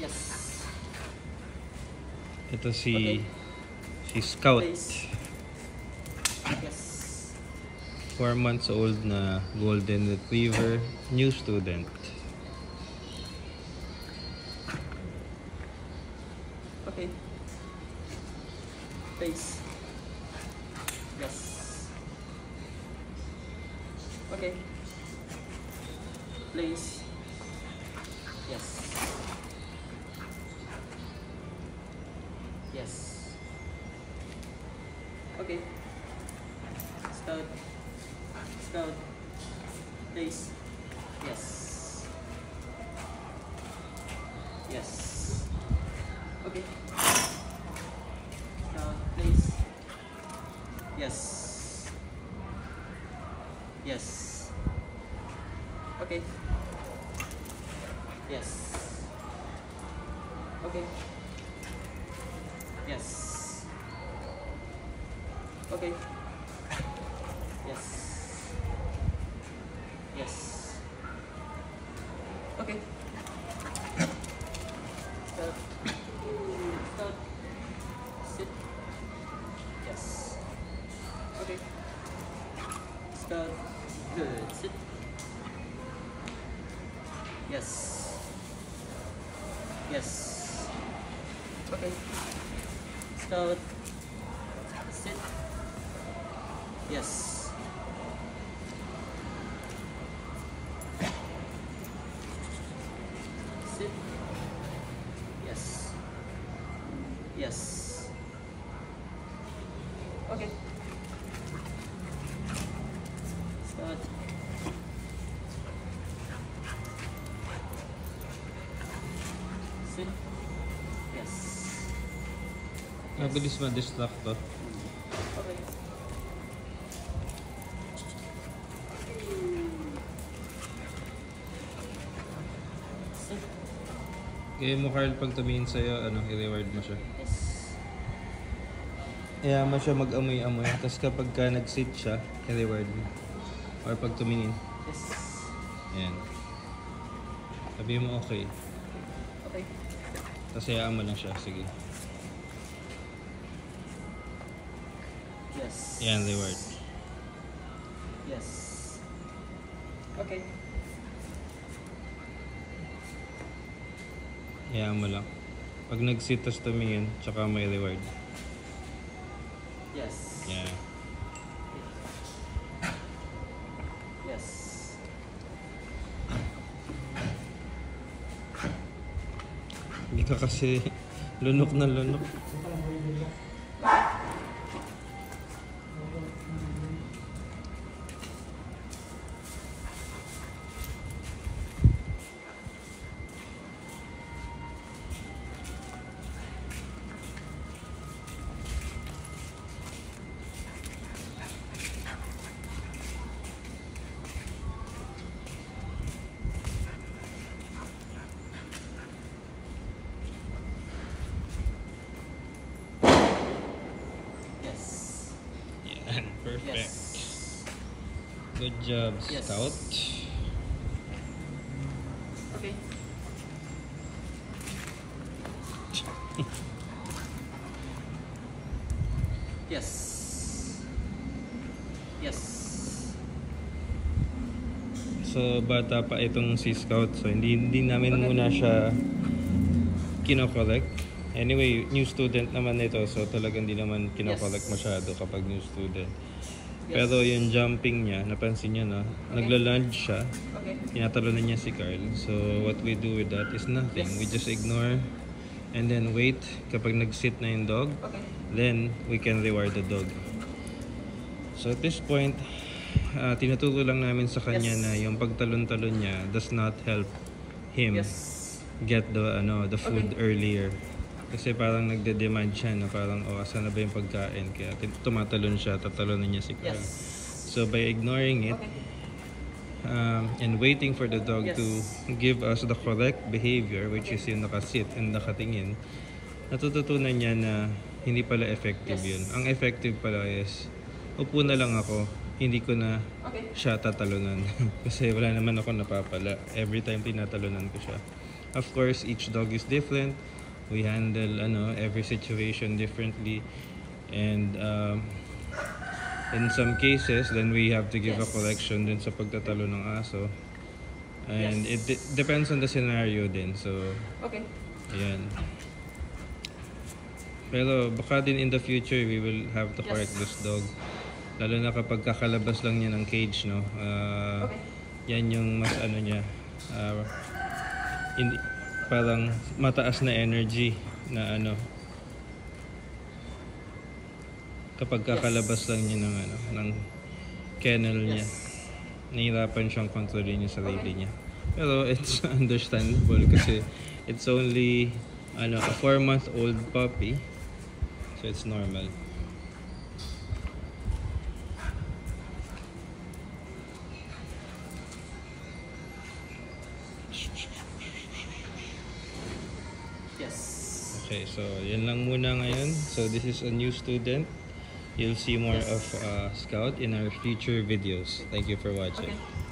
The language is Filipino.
Yes. Ito si Okay. si Scout. Place. Yes. 4 months old na golden retriever, new student. Okay. Face. Yes. Okay. Place. Yes. Yes. Okay. Start. Scout. Place. Yes. Yes. Okay. Scout. Place. Yes. Yes. Okay. Yes. Okay. Yes. Okay. Yes. Yes. Okay. Stop. Stop. Sit. Yes. Okay. Stop. Good. Sit. Yes. Yes. Okay. Stop. Sit. Yes. Sit. Yes. Yes. Okay. Mabilis ma-distract to. Okay. Kaya mo Carl pag tumingin sa'yo, ano, i-reward mo siya. Yes. Kaya mo siya mag-amoy-amoy. Tapos kapag ka nag-sit siya, i-reward mo. Or pag tumingin. Yes. Ayan. Sabi mo okay. Okay. Tapos hayaan mo lang siya. Sige. Yes. Ayan, reward. Yes. Okay. Hayaan mo lang. Pag nag-sit tapos tumingin, tsaka may reward. Yes. Yeah. Yes. Hindi ka kasi lunok na lunok. Job, Yes. Scout. Okay. yes. Yes. So, bata pa itong si Scout. So, hindi, hindi namin Okay. muna siya kinokorek. Anyway, new student naman ito. So, talagang hindi naman kinokorek Yes. masyado kapag new student. Yes. Pero yung jumping niya, napansin niyo no? Nagla-lunge siya. Okay. Tinatalunan niya si Carl. So, what we do with that is nothing. Yes. We just ignore and then wait kapag nag-sit na yung dog. Okay. Then, we can reward the dog. So, at this point, uh, tinuturo lang namin sa kanya Yes. na yung pagtalon-talon niya does not help him Yes. get the ano the food Okay. earlier. Kasi parang nagde-demand siya na parang, oh, asan na ba yung pagkain? Kaya tumatalon siya, tatalonin niya si Carl. Yes. So, by ignoring it, Okay. um, and waiting for the dog Yes. to give us the correct behavior, which is yung nakasit and nakatingin, natututunan niya na hindi pala effective Yes. yun. Ang effective pala is, upo na lang ako, hindi ko na Okay. siya tatalunan. Kasi wala naman ako napapala. Every time tinatalunan ko siya. Of course, each dog is different. We handle ano every situation differently, and um, in some cases, then we have to give a Yes. correction din sa pagtatalo ng aso. And Yes. it de- depends on the scenario din. So, Okay. Ayan. Pero baka din in the future we will have to correct Yes. this dog. Lalo na kapag kakalabas lang niya ng cage, no? Ah, Okay. Yan yung mas ano niya. ah, hindi, parang mataas na energy na ano. Kapag kakalabas lang niya ng ano, ng kennel niya. Nahirapan siyang kontrolin yung sarili niya. Pero it's understandable kasi it's only ano, a 4 month old puppy. So it's normal. Yes. Okay, so yan lang muna ngayon. So this is a new student. You'll see more Yes. of uh, Scout in our future videos. Thank you for watching. Okay.